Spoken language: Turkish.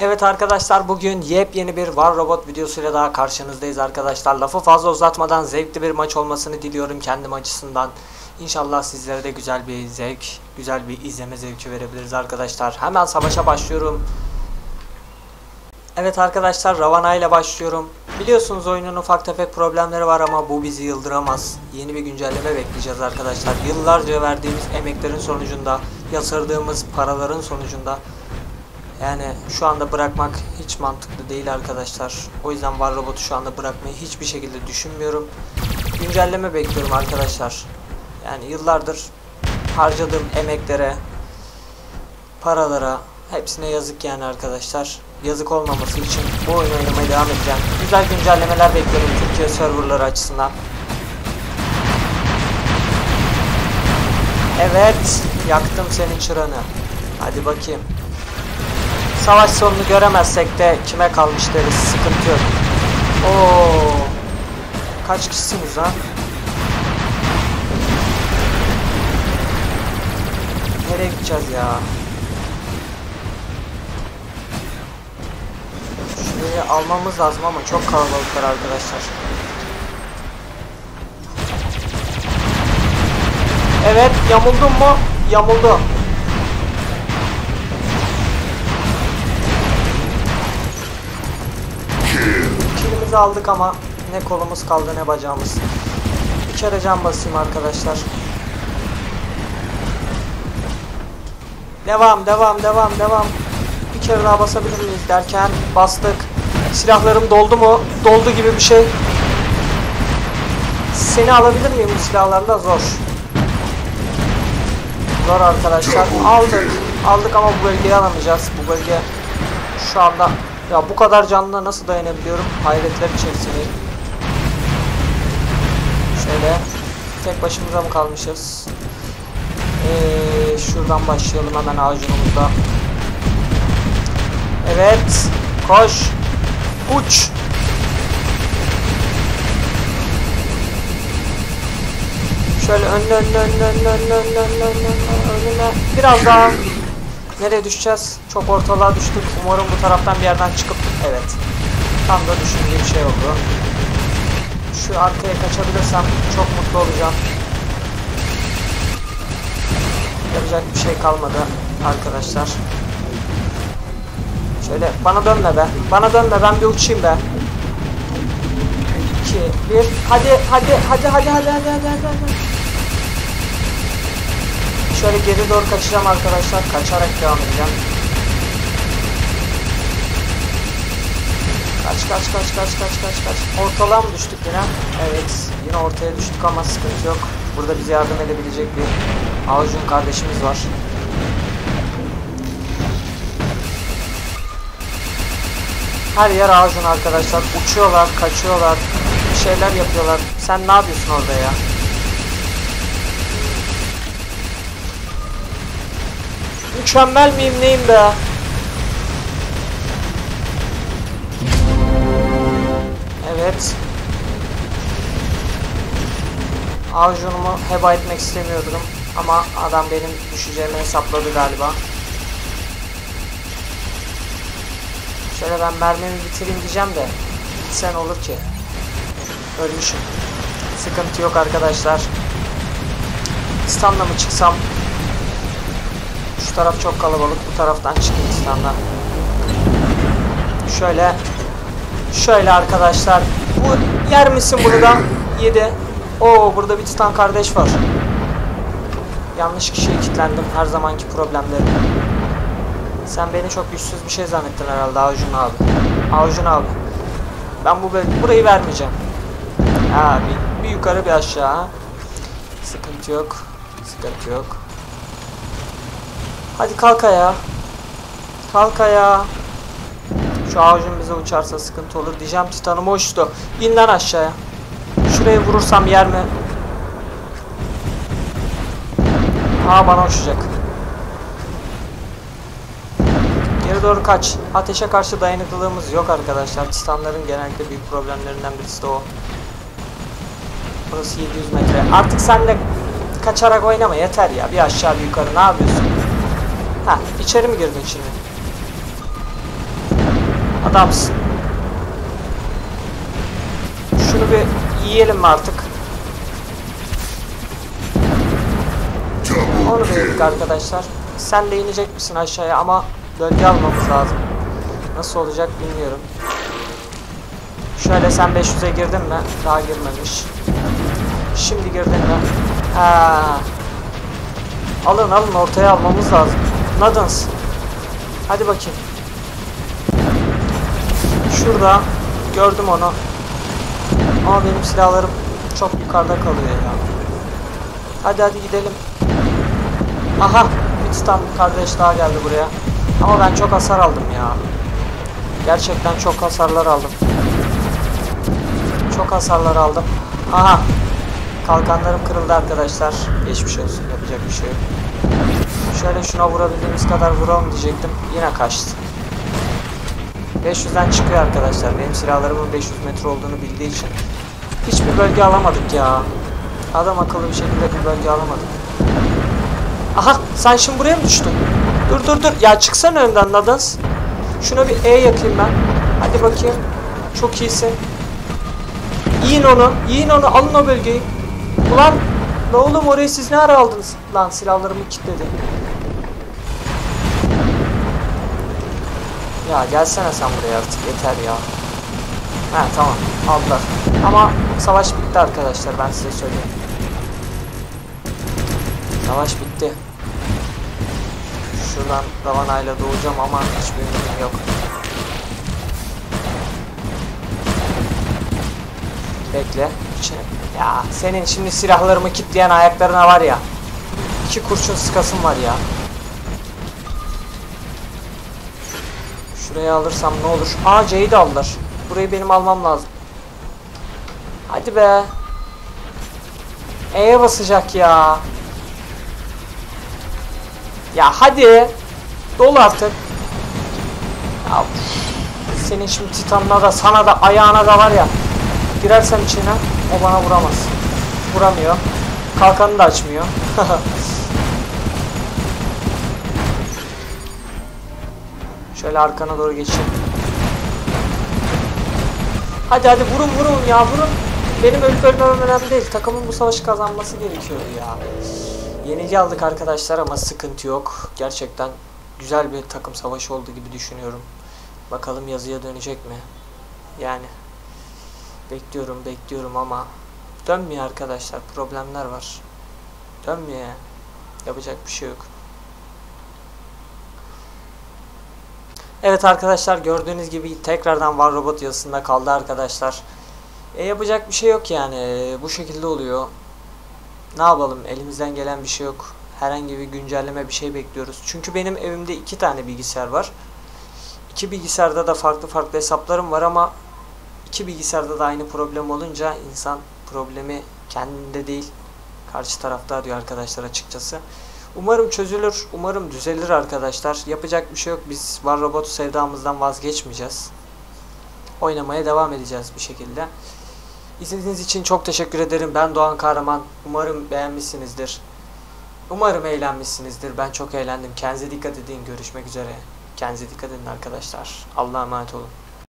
Evet arkadaşlar bugün yepyeni bir War Robot videosuyla daha karşınızdayız arkadaşlar. Lafı fazla uzatmadan zevkli bir maç olmasını diliyorum kendim açısından. İnşallah sizlere de güzel bir zevk, güzel bir izleme zevki verebiliriz arkadaşlar. Hemen savaşa başlıyorum. Evet arkadaşlar Ravana ile başlıyorum. Biliyorsunuz oyunun ufak tefek problemleri var ama bu bizi yıldıramaz. Yeni bir güncelleme bekleyeceğiz arkadaşlar. Yıllarca verdiğimiz emeklerin sonucunda, yatırdığımız paraların sonucunda yani şu anda bırakmak hiç mantıklı değil arkadaşlar. O yüzden Var Robot'u şu anda bırakmayı hiçbir şekilde düşünmüyorum. Güncelleme bekliyorum arkadaşlar. Yani yıllardır harcadığım emeklere, paralara hepsine yazık yani arkadaşlar. Yazık olmaması için bu oyunu oynamaya devam edeceğim. Güzel güncellemeler bekliyorum Türkiye serverları açısından. Evet, yaktım senin çıranı. Hadi bakayım. Savaş sonunu göremezsek de kime kalmış deriz. Sıkıntı yok. Oo. Kaç kişisiniz lan? Nereye gideceğiz ya? Şurayı almamız lazım ama çok kalabalıklar arkadaşlar. Evet, yamuldun mu? Yamuldu. Kilimizi aldık ama ne kolumuz kaldı ne bacağımız. Bir kere can basayım arkadaşlar. Devam devam devam devam. Bir kere daha basabilir miyiz derken bastık. Silahlarım doldu mu? Doldu gibi bir şey. Seni alabilir miyim bu silahlarla? Zor. Zor arkadaşlar. Aldık. Aldık ama bu bölgeyi alamayacağız. Bu bölge şu anda ya bu kadar canlı nasıl dayanabiliyorum? Hayretler içerisindeyim. Şöyle tek başımıza mı kalmışız? Ee, şuradan başlayalım hemen ağacımızda. Evet. Koş. Uç. Şöyle önüne önüne önüne önüne önüne önüne önüne önüne önüne biraz daha Nereye düşeceğiz? Çok ortalığa düştük. Umarım bu taraftan bir yerden çıkıp... Evet. Tam da düşündüğüm şey oldu. Şu arkaya kaçabilirsem çok mutlu olacağım. Yapacak bir şey kalmadı arkadaşlar. Şöyle bana dönme be. Bana dönme ben bir uçayım be. 2 1 Hadi hadi hadi hadi hadi hadi hadi hadi. hadi. Şöyle geri doğru kaçacağım arkadaşlar. Kaçarak devam edeceğim. Kaç kaç kaç kaç kaç kaç kaç. Ortalığa mı düştük yine? Evet. Yine ortaya düştük ama sıkıntı yok. Burada bize yardım edebilecek bir Avcun kardeşimiz var. Her yer Avcun arkadaşlar. Uçuyorlar, kaçıyorlar. Bir şeyler yapıyorlar. Sen ne yapıyorsun orada ya? Mükemmel miyim neyim be? Evet. Avcunumu heba etmek istemiyordum. Ama adam benim düşeceğimi hesapladı galiba. Şöyle ben mermimi bitireyim diyeceğim de. Sen olur ki. Ölmüşüm. Sıkıntı yok arkadaşlar. Stanla mı çıksam şu taraf çok kalabalık. Bu taraftan çıkayım standdan. Şöyle. Şöyle arkadaşlar. Bu yer misin da? Yedi. Oo burada bir titan kardeş var. Yanlış kişiye kilitlendim. Her zamanki problemlerim. Sen beni çok güçsüz bir şey zannettin herhalde Avcun abi. Avcun abi. Ben bu burayı vermeyeceğim. Ha bir, bir yukarı bir aşağı. Sıkıntı yok. Sıkıntı yok. Hadi kalk ayağa. Kalk ayağa. Şu ağacın bize uçarsa sıkıntı olur. Diyeceğim titanım uçtu. İn lan aşağıya. Şurayı vurursam yer mi? Aa bana uçacak. Geri doğru kaç. Ateşe karşı dayanıklılığımız yok arkadaşlar. Titanların genellikle büyük problemlerinden birisi de o. Burası 700 metre. Artık sen de kaçarak oynama yeter ya. Bir aşağı bir yukarı ne yapıyorsun? Ha, içeri mi girdin şimdi? Adamsın. Şunu bir yiyelim mi artık? Onu da yedik arkadaşlar. Sen de inecek misin aşağıya ama bölge almamız lazım. Nasıl olacak bilmiyorum. Şöyle sen 500'e girdin mi? Daha girmemiş. Şimdi girdin mi? Ha. Alın alın ortaya almamız lazım. Nadans. Hadi bakayım. Şurada gördüm onu. Ama benim silahlarım çok yukarıda kalıyor ya. Hadi hadi gidelim. Aha titan kardeş daha geldi buraya. Ama ben çok hasar aldım ya. Gerçekten çok hasarlar aldım. Çok hasarlar aldım. Aha. Kalkanlarım kırıldı arkadaşlar. Geçmiş olsun. Yapacak bir şey yok. Şöyle şuna vurabildiğimiz kadar vuralım diyecektim. Yine kaçtı. 500'den çıkıyor arkadaşlar. Benim silahlarımın 500 metre olduğunu bildiği için. Hiçbir bölge alamadık ya. Adam akıllı bir şekilde bir bölge alamadık. Aha sen şimdi buraya mı düştün? Dur dur dur. Ya çıksana önden Nadans. Şuna bir E yakayım ben. Hadi bakayım. Çok iyisin. Yiyin onu. Yiyin onu. Alın o bölgeyi. Ulan ne oğlum orayı siz ne ara aldınız? Lan silahlarımı kilitledi. Ya gelsene sen buraya artık yeter ya. He tamam aldılar. Ama savaş bitti arkadaşlar ben size söyleyeyim. Savaş bitti. Şuradan Ravana'yla doğacağım ama hiçbir ümidim yok. Bekle. Ya senin şimdi silahlarımı kitleyen ayaklarına var ya. İki kurşun sıkasım var ya. Şuraya alırsam ne olur? Aa de aldılar. Burayı benim almam lazım. Hadi be. E'ye basacak ya. Ya hadi. Dol artık. Ya, senin şimdi titanına da sana da ayağına da var ya. Girersem içine o bana vuramaz. Vuramıyor. Kalkanı da açmıyor. Şöyle arkana doğru geçeyim. Hadi hadi vurun vurun ya vurun. Benim ölüp ölmemem önemli değil. Takımın bu savaşı kazanması gerekiyor ya. Yenilgi aldık arkadaşlar ama sıkıntı yok. Gerçekten güzel bir takım savaşı oldu gibi düşünüyorum. Bakalım yazıya dönecek mi? Yani bekliyorum bekliyorum ama dönmüyor arkadaşlar. Problemler var. Dönmüyor. Yapacak bir şey yok. Evet arkadaşlar gördüğünüz gibi tekrardan Var Robot yazısında kaldı arkadaşlar. E, yapacak bir şey yok yani. E, bu şekilde oluyor. Ne yapalım elimizden gelen bir şey yok. Herhangi bir güncelleme bir şey bekliyoruz. Çünkü benim evimde iki tane bilgisayar var. İki bilgisayarda da farklı farklı hesaplarım var ama iki bilgisayarda da aynı problem olunca insan problemi kendinde değil karşı tarafta arıyor arkadaşlar açıkçası. Umarım çözülür. Umarım düzelir arkadaşlar. Yapacak bir şey yok. Biz Var Robot sevdamızdan vazgeçmeyeceğiz. Oynamaya devam edeceğiz bir şekilde. İzlediğiniz için çok teşekkür ederim. Ben Doğan Kahraman. Umarım beğenmişsinizdir. Umarım eğlenmişsinizdir. Ben çok eğlendim. Kendinize dikkat edin. Görüşmek üzere. Kendinize dikkat edin arkadaşlar. Allah'a emanet olun.